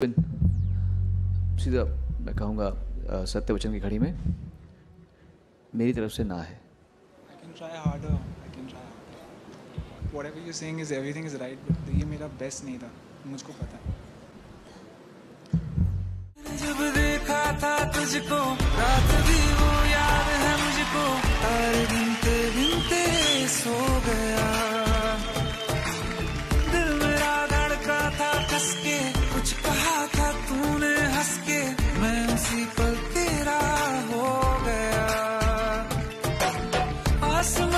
सीधा मैं कहूँगा सत्य वचन की घड़ी में मेरी तरफ़ से ना है I can try harder. I can try harder. Whatever you're saying is everything is right, but ये मेरा best नहीं था. मुझको पता जब देखा था तुझको रात भी वो याद है मुझको तारे गिनते गिनते सो गया दिल मेरा धड़का था कस के हँसी तेरा हो गया। आसमान